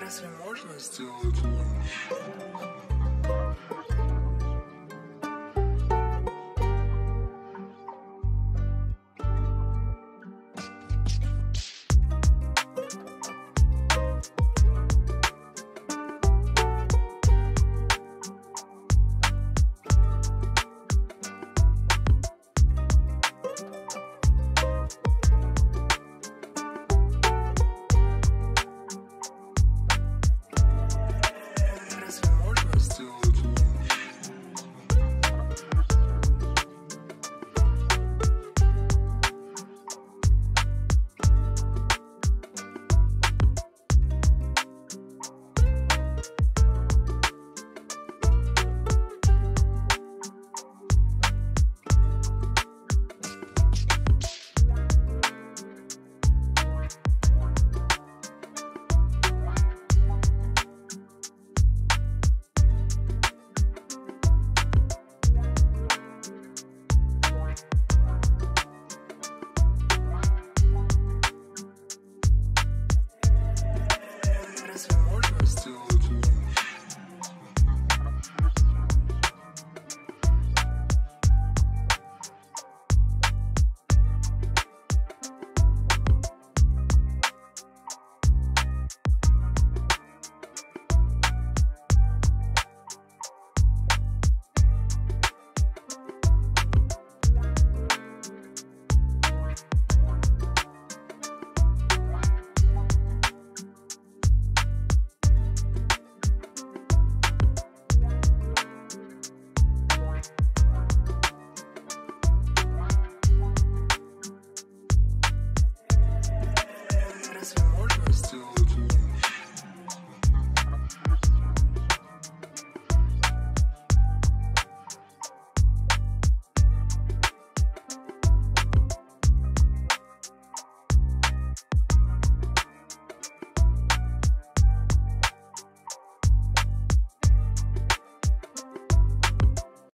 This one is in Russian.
Разве можно сделать лучше? There's more to